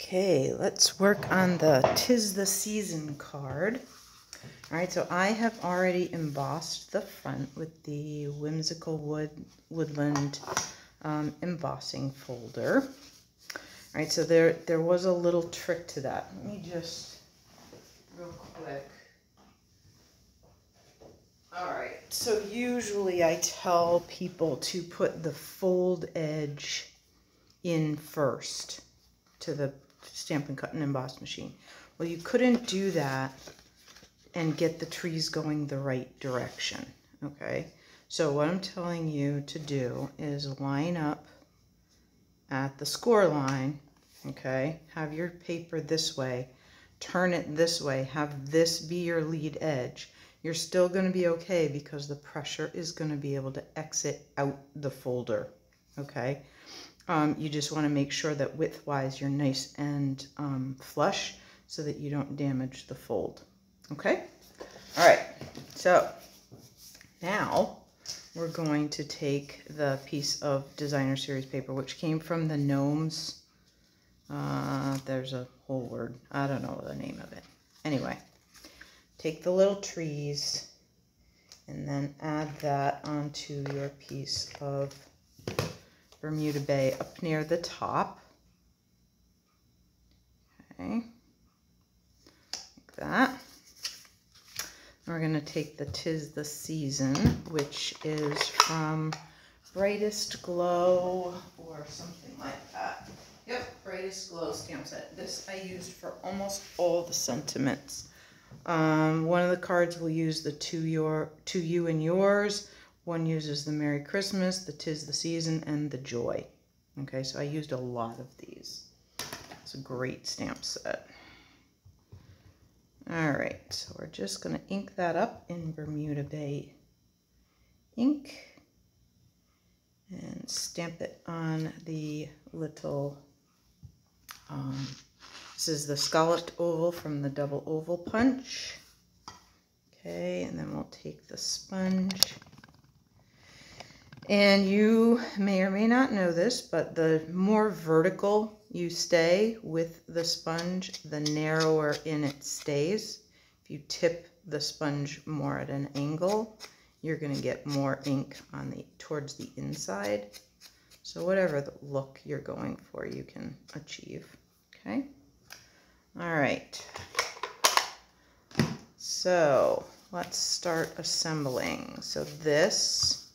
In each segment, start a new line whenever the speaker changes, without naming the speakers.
Okay, let's work on the Tis the Season card. All right, so I have already embossed the front with the Whimsical Wood Woodland um, embossing folder. All right, so there, there was a little trick to that. Let me just, real quick. All right, so usually I tell people to put the fold edge in first to the Stampin' Cut and Emboss machine. Well, you couldn't do that and get the trees going the right direction, okay? So what I'm telling you to do is line up at the score line, okay? Have your paper this way, turn it this way, have this be your lead edge. You're still gonna be okay because the pressure is gonna be able to exit out the folder, okay? Um, you just want to make sure that width-wise you're nice and um, flush so that you don't damage the fold. Okay? All right, so now we're going to take the piece of designer series paper, which came from the gnomes. Uh, there's a whole word. I don't know the name of it. Anyway, take the little trees and then add that onto your piece of Bermuda Bay up near the top. Okay, like that. we're going to take the Tis the Season, which is from Brightest Glow or something like that. Yep, Brightest Glow stamp set. This I used for almost all the sentiments. Um, one of the cards will use the to your to you and yours. One uses the Merry Christmas, the Tis the Season, and the Joy. Okay, so I used a lot of these. It's a great stamp set. All right, so we're just going to ink that up in Bermuda Bay ink and stamp it on the little, um, this is the scalloped oval from the double oval punch. Okay, and then we'll take the sponge and you may or may not know this, but the more vertical you stay with the sponge, the narrower in it stays. If you tip the sponge more at an angle, you're going to get more ink on the towards the inside. So whatever the look you're going for, you can achieve. Okay. All right. So let's start assembling. So this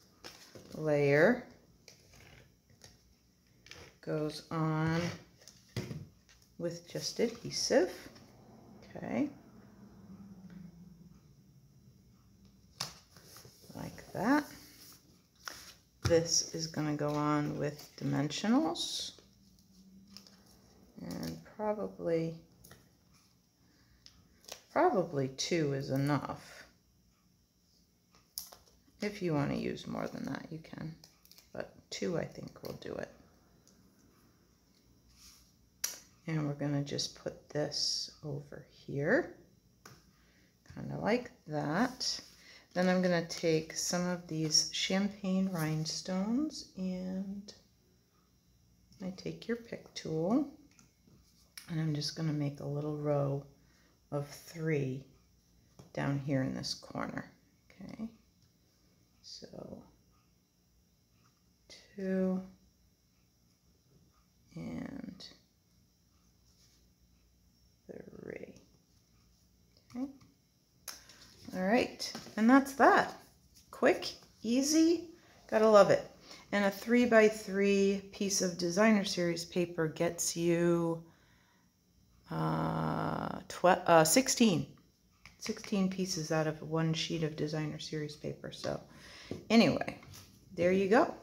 layer goes on with just adhesive. Okay. Like that. This is going to go on with dimensionals. And probably, probably two is enough. If you want to use more than that, you can. But two, I think, will do it. And we're going to just put this over here, kind of like that. Then I'm going to take some of these champagne rhinestones and I take your pick tool and I'm just going to make a little row of three down here in this corner. Okay. So two and three. Okay. All right, and that's that. Quick, easy, gotta love it. And a three by three piece of designer series paper gets you uh, uh, 16. 16 pieces out of one sheet of designer series paper. So Anyway, there you go.